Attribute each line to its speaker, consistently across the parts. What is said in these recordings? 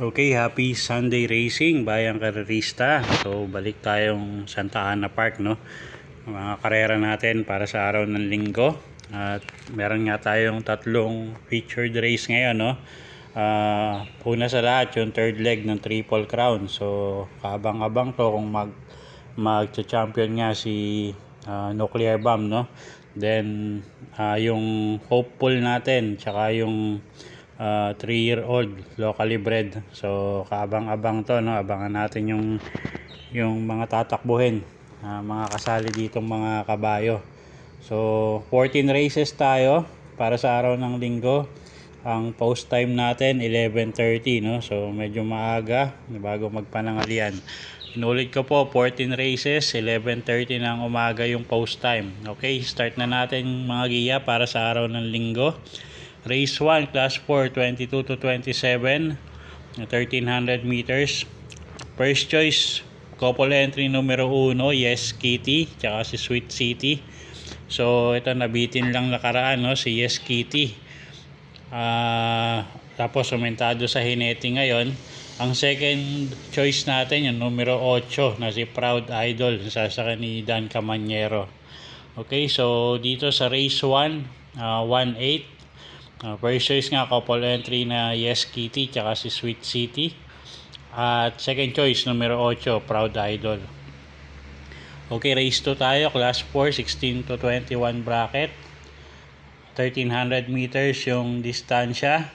Speaker 1: Okay, happy Sunday racing, bayang karerista. So, balik tayong Santa Ana Park, no? Mga karera natin para sa araw ng linggo. At meron nga tayong tatlong featured race ngayon, no? Uh, una sa lahat, yung third leg ng Triple Crown. So, kabang-abang to kung mag mag-champion nga si uh, Nuclear Bomb, no? Then, uh, yung hopeful natin, tsaka yung uh, 3-year-old locally bred. So kaabang-abang to no, abangan natin yung yung mga tatakbuhin, uh, mga kasali ditong mga kabayo. So 14 races tayo para sa araw ng linggo. Ang post time natin 11:30 no. So medyo maaga bago magpanangalian. Inulit ko po 14 races 11:30 ng umaga yung post time. Okay, start na natin mga giya para sa araw ng linggo. Race 1, Class 4, 22 to 27, 1300 meters. First choice, couple entry numero 1, Yes Kitty, tsaka si Sweet City. So, ito nabitin lang nakaraan, no? si Yes Kitty. Uh, tapos, sumentado sa Hineti ngayon. Ang second choice natin, yung numero 8 na si Proud Idol, sasaka ni Dan Camanyero. Okay, so dito sa race 1, uh, 1-8, Uh, first choice nga couple entry na Yes Kitty tsaka si Sweet City. At second choice numero 8 Proud Idol. Okay, race 2 tayo. Class 4, 16 to 21 bracket. 1300 meters yung distansya.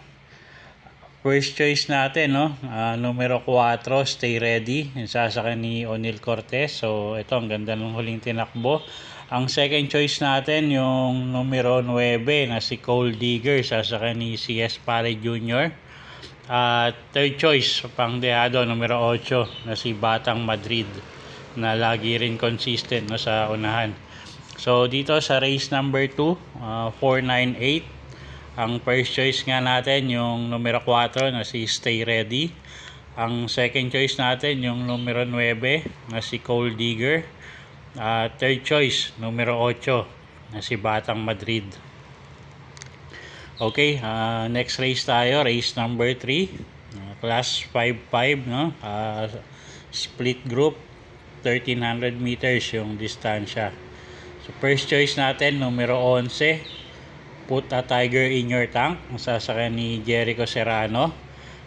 Speaker 1: First choice natin, no? Uh, numero 4, Stay Ready. Yung sasakyan ni O'Neal Cortez. So, ito, ang ganda ng huling tinakbo. Ang second choice natin, yung numero 9 na si Cole Digger, sasakyan ni CS Pare Jr. At uh, third choice, pang dehado, numero 8 na si Batang Madrid na lagi rin consistent no, sa unahan. So dito sa race number 2, uh, 498, ang first choice nga natin yung numero 4 na si Stay Ready. Ang second choice natin yung numero 9 na si Cole Digger. Uh, third choice, numero 8 na si Batang Madrid. Okay, uh, next race tayo, race number 3. Uh, class 5-5, no? Uh, split group, 1300 meters yung distansya. So first choice natin, numero 11, Put a Tiger in Your Tank, ang sasakyan ni Jericho Serrano.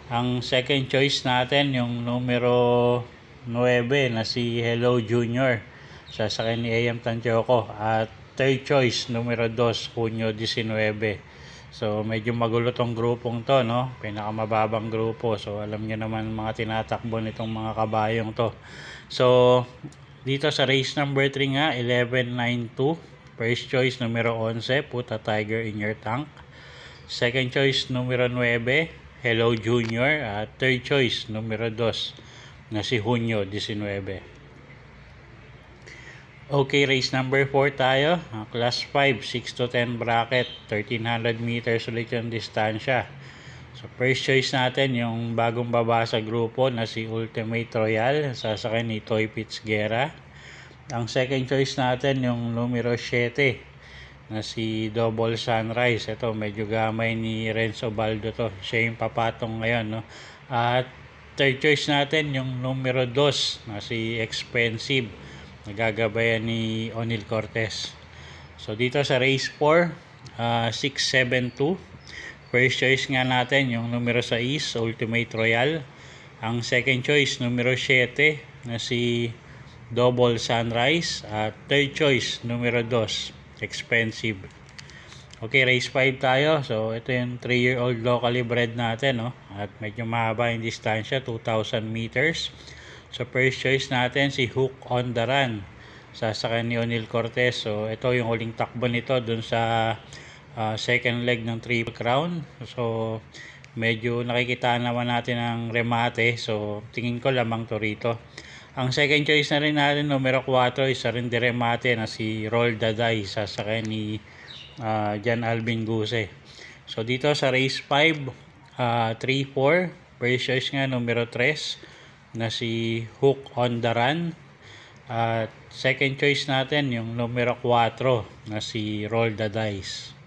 Speaker 1: Ang second choice natin, yung numero 9 na si Hello Junior. Sasakyan ni AM Tanchoco at third choice numero 2 Junyo 19 so medyo magulo tong grupong to no? Pinakamababang grupo. So alam niyo naman mga tinatakbo nitong mga kabayong to. So dito sa race number 3 nga 1192 first choice numero 11 put a tiger in your tank second choice numero 9 hello junior at third choice numero 2 na si Junyo 19 Okay, race number 4 tayo. Uh, class 5, 6 to 10 bracket, 1300 meters ulit yung distansya. So, first choice natin yung bagong baba sa grupo na si Ultimate Royal, sasakay ni Toy Guerra. Ang second choice natin yung numero 7 na si Double Sunrise. Ito, medyo gamay ni Renzo Baldo to. Siya yung papatong ngayon, no? At third choice natin yung numero 2 na si Expensive nagagabayan ni O'Neal Cortez. So dito sa race 4, uh, 672. First choice nga natin yung numero 6, Ultimate Royal. Ang second choice, numero 7 na si Double Sunrise. At third choice, numero 2, Expensive. Okay, race 5 tayo. So, ito yung 3-year-old locally bred natin. No? At medyo mahaba yung distansya, 2,000 meters. So first choice natin si Hook on the Run. Sasakyan ni O'Neal Cortez. So ito yung huling takbo nito dun sa uh, second leg ng Triple Crown. So medyo nakikita naman natin ang remate. So tingin ko lamang to rito. Ang second choice na rin natin, numero 4, isa rin de remate na si Roll Daday. Sasakyan ni uh, Jan Alvin Guse. So dito sa race 5, uh, 3-4. First choice nga, numero 3 na si Hook on the Run. At second choice natin yung numero 4 na si Roll the Dice.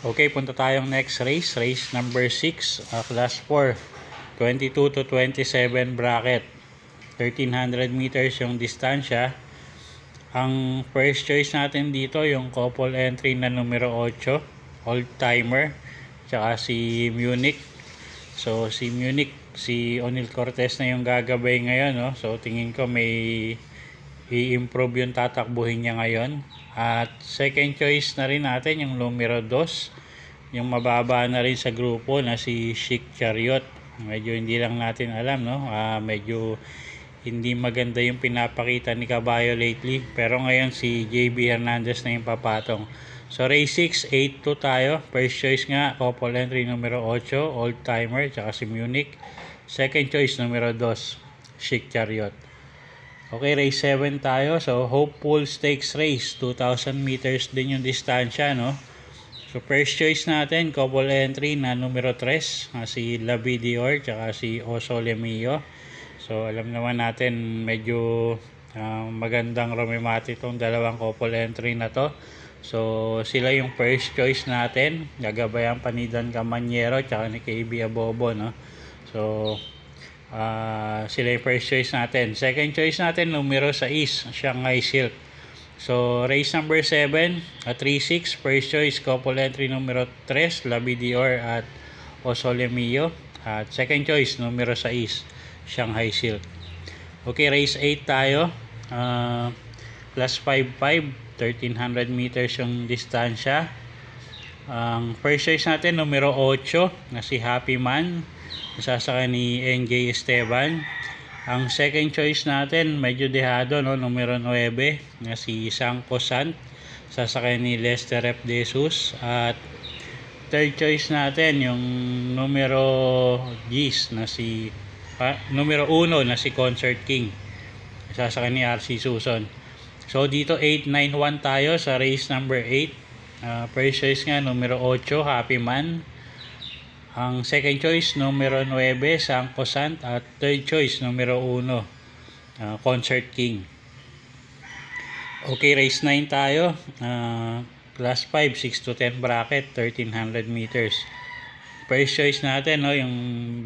Speaker 1: Okay, punta tayong next race. Race number 6, uh, class 4. 22 to 27 bracket. 1300 meters yung distansya. Ang first choice natin dito yung couple entry na numero 8, old timer, tsaka si Munich. So si Munich, si O'Neil Cortez na yung gagabay ngayon, no? So tingin ko may i-improve yung tatakbuhin niya ngayon. At second choice na rin natin yung numero 2, yung mababa na rin sa grupo na si Chic Chariot. Medyo hindi lang natin alam, no? Uh, medyo hindi maganda yung pinapakita ni Caballo lately. Pero ngayon si JB Hernandez na yung papatong. So race 6, 8-2 tayo. First choice nga, couple entry numero 8, old timer, tsaka si Munich. Second choice numero 2, Chic Chariot. Okay, race 7 tayo. So Hopeful Stakes Race, 2,000 meters din yung distansya, no? So first choice natin, couple entry na numero 3, na si Lavidior, tsaka si Oso Lemillo. So alam naman natin medyo uh, magandang rumimati itong dalawang couple entry na to. So sila yung first choice natin. Gagabayan pa ni Dan Camanyero tsaka ni KB Abobo. No? So uh, sila yung first choice natin. Second choice natin numero 6, Shanghai Silk. So race number 7, uh, 3-6, first choice couple entry numero 3, Labidior at Osole Mio. At second choice numero 6, Shanghai Silk. Okay, race 8 tayo. Uh, plus 5.5, 1300 meters yung distansya. Ang first choice natin, numero 8, na si Happy Man. Nasasakay ni NJ Esteban. Ang second choice natin, medyo dehado, no? numero 9, na si Sanko Sant. Sasakay ni Lester F. De Jesus. At third choice natin, yung numero 10 na si pa, numero 1 na si Concert King. Sasakay ni RC Susan. So dito 891 tayo sa race number 8. Uh, first choice nga numero 8 Happy Man. Ang second choice numero 9 Sangko Sant at third choice numero 1 uh, Concert King. Okay, race 9 tayo. Uh, class 5, 6 to 10 bracket, 1300 meters. First choice natin, no, yung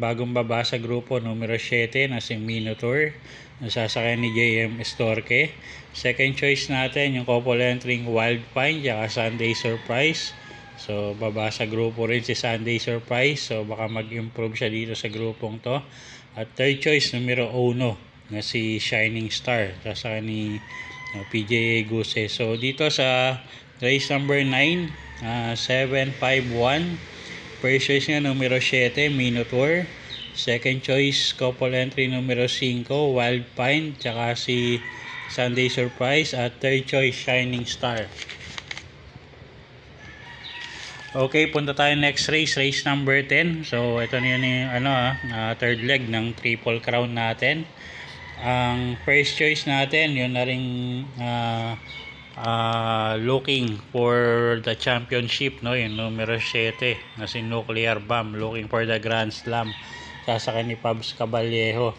Speaker 1: bagong baba sa grupo, numero 7 na si Minotaur. Nasasakay ni JM Estorque. Second choice natin, yung couple entering Wild Pine, tsaka Sunday Surprise. So, baba sa grupo rin si Sunday Surprise. So, baka mag-improve siya dito sa grupong to. At third choice, numero 1 na si Shining Star. Sasakay ni no, PJ Guse. So, dito sa race number 9, uh, 751 First choice nga numero 7, Minotaur. Second choice, couple entry numero 5, Wild Pine, tsaka si Sunday Surprise. At third choice, Shining Star. Okay, punta tayo next race, race number 10. So, ito na yun yung ano, uh, third leg ng Triple Crown natin. Ang first choice natin, yun na rin uh, uh, looking for the championship no yung numero 7 na si Nuclear Bomb looking for the Grand Slam sasakay ni Pabs Caballejo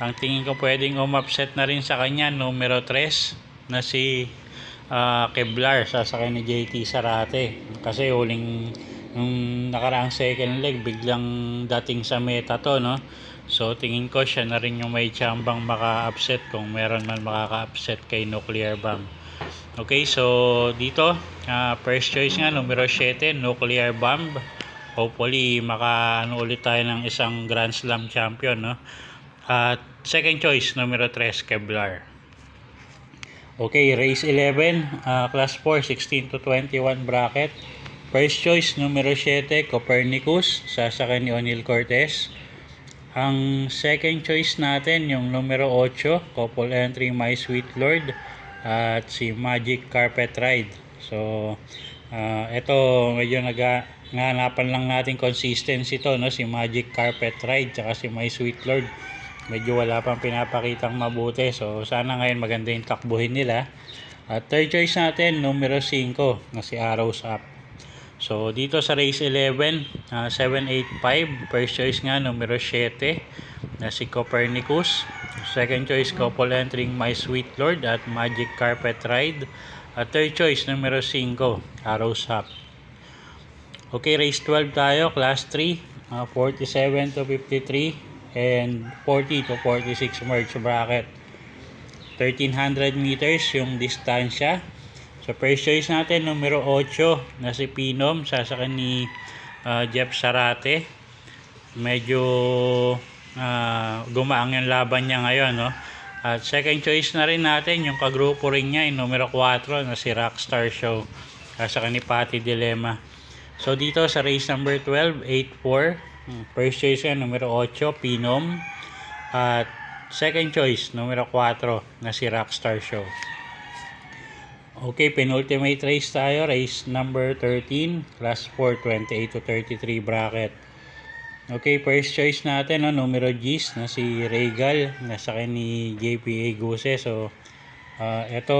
Speaker 1: ang tingin ko pwedeng umupset na rin sa kanya numero 3 na si uh, Kevlar sasakay ni JT Sarate kasi huling nung nakaraang second leg biglang dating sa meta to no so tingin ko siya na rin yung may chambang maka-upset kung meron man makaka-upset kay Nuclear Bomb Okay, so dito, uh, first choice nga, numero 7, Nuclear Bomb. Hopefully, maka ulit tayo ng isang Grand Slam champion, no? At second choice, numero 3, Kevlar. Okay, race 11, uh, class 4, 16 to 21 bracket. First choice, numero 7, Copernicus, sasakay ni O'Neil Cortez. Ang second choice natin, yung numero 8, couple entry My Sweet Lord at si Magic Carpet Ride. So, uh, ito medyo naga nganapan lang natin consistency to no si Magic Carpet Ride tsaka si My Sweet Lord medyo wala pang pinapakitang mabuti so sana ngayon maganda yung takbuhin nila at third choice natin numero 5 na si Arrows Up so dito sa race 11 uh, 785 first choice nga numero 7 na si Copernicus. Second choice, couple entering My Sweet Lord at Magic Carpet Ride. At third choice, numero 5, Arrows Hop. Okay, race 12 tayo, class 3, uh, 47 to 53 and 40 to 46 merge bracket. 1300 meters yung distansya. So first choice natin, numero 8 na si Pinom, sasakyan ni uh, Jeff Sarate. Medyo uh, gumaang yung laban niya ngayon. No? At second choice na rin natin, yung kagrupo rin niya, yung numero 4 na si Rockstar Show. Sasakyan ni Patty Dilemma. So dito sa race number 12, 8-4. First numero 8, Pinom. At second choice, numero 4 na si Rockstar Show. Okay, penultimate race tayo. Race number 13, class 4, 28 to 33 bracket. Okay, first choice natin, no, numero G's na si Regal. Nasa ni JPA Guse. So, uh, ito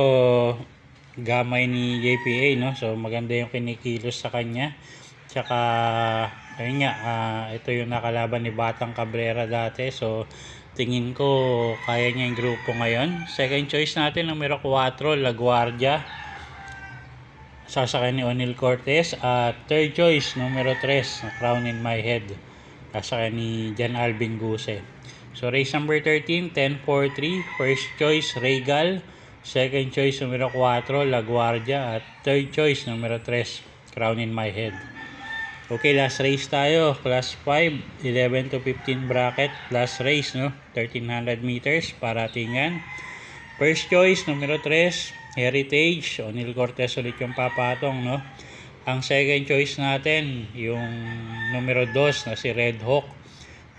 Speaker 1: gamay ni JPA, no? So, maganda yung kinikilos sa kanya. Tsaka, ayun nga, uh, ito yung nakalaban ni Batang Cabrera dati. So, tingin ko kaya niya yung grupo ngayon. Second choice natin, numero 4, La Guardia. Sasakay ni O'Neal Cortez. At third choice, numero 3, Crown in My Head. Sasakay ni Jan Alvin Guse. So race number 13, 10-4-3. First choice, Regal. Second choice, numero 4, La Guardia. At third choice, numero 3, Crown in My Head. Okay, last race tayo. Class 5, 11 to 15 bracket. Last race, no? 1300 meters, paratingan. First choice, numero 3, Heritage. O'Neal Cortez ulit yung papatong, no? Ang second choice natin, yung numero 2 na si Red Hawk.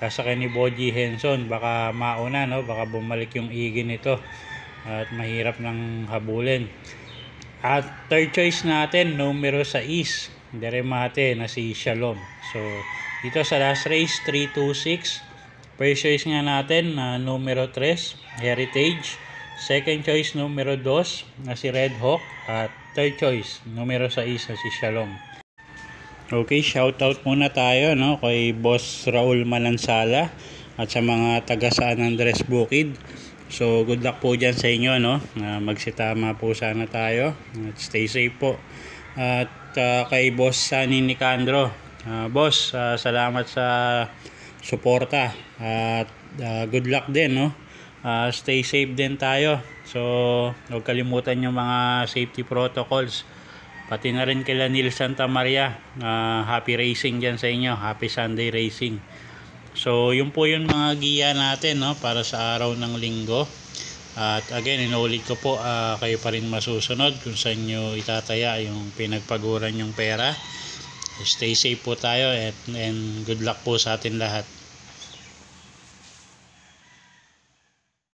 Speaker 1: Kasakay ni Boji Henson. Baka mauna, no? Baka bumalik yung igi nito. At mahirap ng habulin. At third choice natin, numero 6, Deremate na si Shalom. So, dito sa last race, 326. First choice nga natin na numero 3, Heritage. Second choice, numero 2 na si Red Hawk. At third choice, numero 6 na si Shalom. Okay, shoutout muna tayo no, kay Boss Raul Malansala at sa mga taga San Andres Bukid. So, good luck po dyan sa inyo, no? Uh, magsitama po sana tayo. At stay safe po. At uh, kay Boss Sunny Nicandro. Uh, boss, uh, salamat sa suporta. At uh, good luck din, no? Uh, stay safe din tayo. So, huwag kalimutan yung mga safety protocols. Pati na rin kila Neil Santa Maria. Uh, happy racing dyan sa inyo. Happy Sunday racing. So, yun po yung mga giya natin no, para sa araw ng linggo. At again, inuulit ko po, uh, kayo pa rin masusunod kung saan nyo itataya yung pinagpaguran yung pera. Stay safe po tayo at, and good luck po sa atin lahat.